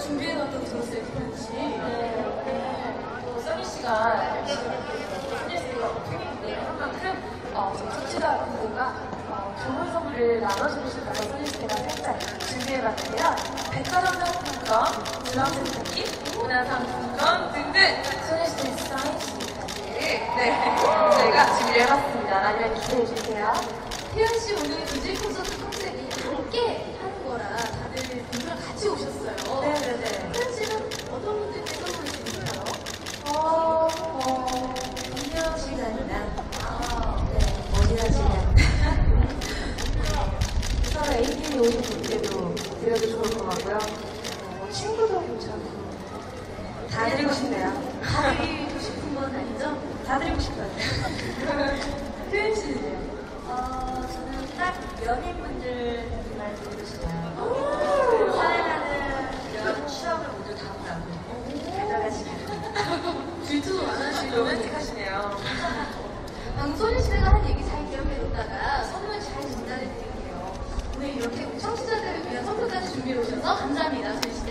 준비해왔다고 들었어요, 태연 씨. 또 써니 씨가 소녀시대가 팬인데 한 만큼 어, 저희 청취자분들과 어, 좋은 선물을 나눠주고 싶어서 소녀시대가 살짝 준비해봤는데요. 백화점 상 품권, 주황색 토끼, 문화상 품권 등등 소녀시대 사인식까지 네, 저희가 준비해봤습니다. 많이 기대해주세요. 태연 씨 오늘 DJ 콘서트 컨셉이 함께 하는 거라 다들 분들랑 같이 오셨어요. 네네네. 태연 씨는 어떤 분들께 선물을 드릴까요? 어, 어, 동료 시간이나 아, 네, 어디나 시간. 서로 ATV 오신 분께도 드려도 좋을 것 같고요. 어, 친구도 괜찮고. 다 드리고 싶네요. 드리고 싶은 건 아니죠? 다 드리고 싶어요. 표현 씨는요? 어, 저는 딱 연인분들만 드리고 싶어요. 사랑하는 이런 추억을 모두 담으라고 가져가시면 질투도 안 하시고 로맨틱하시네요. 방소년 씨가 한 얘기 잘 기억해뒀다가 선물 잘 전달해 드릴게요. 오늘 이렇게 청취자들을 위한 선물까지 준비해 오셔서 감사합니다, 소녀시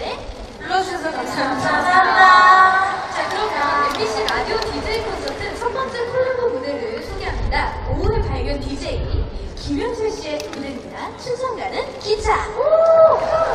김현철 씨의 노래입니다. 춘천 가는 기차. 오!